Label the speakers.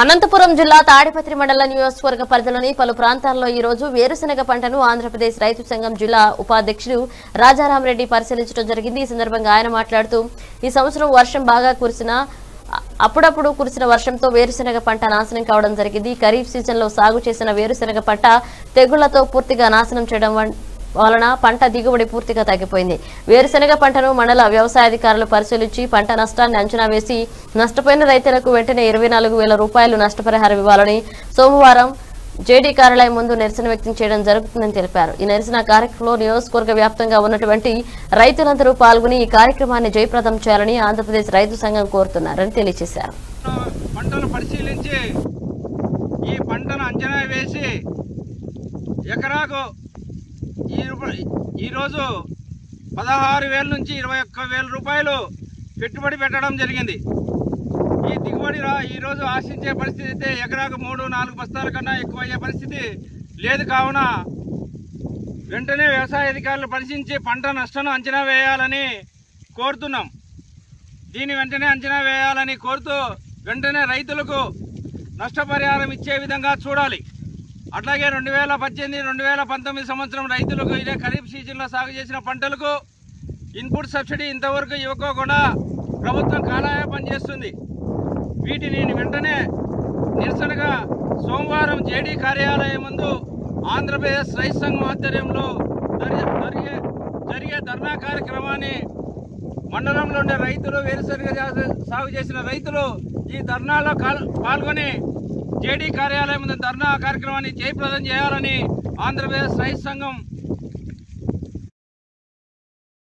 Speaker 1: అనంతపురం జిల్లా తాడిపత్రి మండల నియోజకవర్గ పరిధిలోని పలు ప్రాంతాల్లో ఈ రోజు వేరుశనగ పంటను ఆంధ్రప్రదేశ్ రైతు సంఘం జిల్లా ఉపాధ్యక్షుడు రాజారామరెడ్డి పరిశీలించడం జరిగింది. ఈ సందర్భంగా ఆయన మాట్లాడుతూ ఈ సంవత్సరం వర్షం బాగా కురిసిన అప్పుడప్పుడు కురిసిన వర్షంతో వేరుశెనగ పంట నాశనం కావడం జరిగింది. ఖరీఫ్ సీజన్లో సాగు చేసిన వేరుశెనగ పంట తెగుళ్ళతో పూర్తిగా నాశనం చేయడం వలన పంట దిగుబడి పూర్తిగా తగ్గిపోయింది. వేరుశెనగ పంటను మండల వ్యవసాయాధికారులు పరిశీలించి పంట నష్టాన్ని అంచనా వేసి నష్టపోయిన రైతులకు వెంటనే ఇరవై నాలుగు వేల రూపాయలు నష్టపరిహారం ఇవ్వాలని సోమవారం జేడీ కార్యాలయం ముందు నిరసన వ్యక్తం చేయడం జరుగుతుందని తెలిపారు. ఈ నిరసన కార్యక్రమంలో నియోజకవర్గ వ్యాప్తంగా ఉన్నటువంటి రైతులందరూ పాల్గొని ఈ కార్యక్రమాన్ని జయప్రదం చేయాలని ఆంధ్రప్రదేశ్ రైతు సంఘం కోరుతున్నారని తెలియజేశారు.
Speaker 2: పంటను పరిశీలించి ఈ పంటను అంచనా వేసి ఎకరాకు ఈ రూప- ఈరోజు పదహారు వేల నుంచి ఇరవై ఒక్క వేల రూపాయలు పెట్టుబడి పెట్టడం జరిగింది. ఈ దిగుబడి ఈరోజు ఆశించే పరిస్థితి అయితే ఎకరాకు మూడు నాలుగు బస్తాల కన్నా ఎక్కువ అయ్యే పరిస్థితి లేదు. కావున వెంటనే వ్యవసాయ అధికారులు పరిశీలించి పంట నష్టాన్ని అంచనా వేయాలని కోరుతున్నాం. దీని వెంటనే అంచనా వేయాలని కోరుతూ వెంటనే రైతులకు నష్టపరిహారం ఇచ్చే విధంగా చూడాలి. అట్లాగే రెండు వేల పద్దెనిమిది రెండు వేల పంతొమ్మిది సంవత్సరం రైతులకు ఇదే ఖరీఫ్ సీజన్లో సాగు చేసిన పంటలకు ఇన్పుట్ సబ్సిడీ ఇంతవరకు ఇవ్వకోకుండా ప్రభుత్వం కాలయాపన చేస్తుంది. వీటిని వెంటనే నిరసనగా సోమవారం జేడీ కార్యాలయం ముందు ఆంధ్రప్రదేశ్ రైతు సంఘం ఆధ్వర్యంలో జరిగే జరిగే ధర్నా కార్యక్రమాన్ని మండలంలో ఉండే రైతులు వేరుశనగ సాగు చేసిన రైతులు ఈ ధర్నాలో కాల్- పాల్గొని జేడీ కార్యాలయం ముందు ధర్నా కార్యక్రమాన్ని జయప్రదం చేయాలని ఆంధ్రప్రదేశ్ రైతు సంఘం